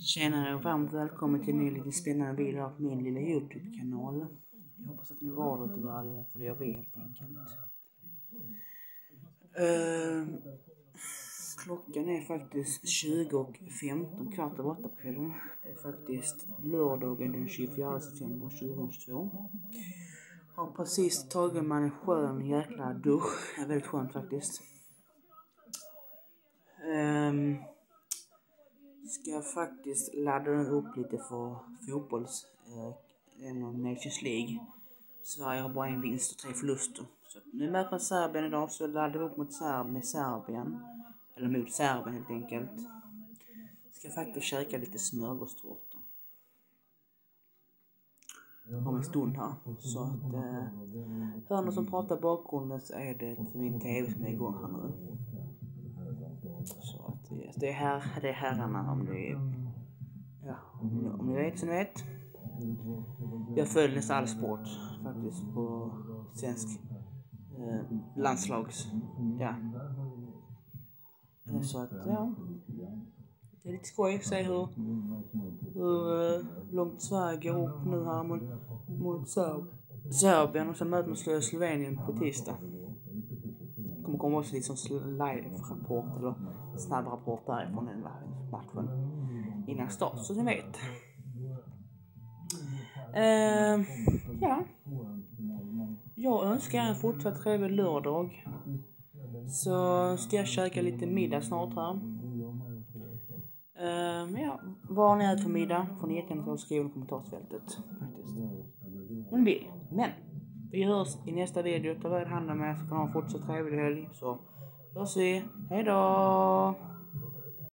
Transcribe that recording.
Tjenare och varmt välkommen till en ny liten spännande video här på min lilla Youtube-kanal. Jag hoppas att ni var lite värdiga för det gör vi helt enkelt. Uh, klockan är faktiskt 20.15, kvart över 8 på kvällen. Det är faktiskt lördagen den 24 september 2022. Har precis tagit mig en skön jäkla dusch. Det är väldigt skönt faktiskt. Um, ska faktiskt ladda upp lite för fotbolls, eh, Nations League. Sverige har bara en vinst och tre förluster. Så nu möter man Serbien idag, så laddar vi upp mot Serb med Serbien. Eller mot Serbien helt enkelt. Ska faktiskt käka lite smörgåstårta. Om en stund här. Så att, eh, hör någon som pratar i bakgrunden så är det min TV som är igång här nu. Så att det är, här, det är herrarna om ni, ja, om ni vet så ni vet. Jag följer nästan all sport faktiskt på svensk eh, landslags, ja. Så att ja, det är lite skoj att se hur, hur eh, långt Sverige går upp nu här mot, mot Serbien och sen möter man Slovenien på tisdag kommer komma också liksom live-rapport eller snabb rapport därifrån den matchen innan start så ni vet. Uh, ja. Jag önskar er en fortsatt trevlig lördag. Så ska jag käka lite middag snart här. Uh, ja, vad ni äter för middag får ni jättegärna skriva i kommentarsfältet. Faktiskt. Om ni vill. Men vi hörs i nästa video. Ta väl hand om er så får ni ha en fortsatt trevlig helg. Så hörs vi. Hejdå!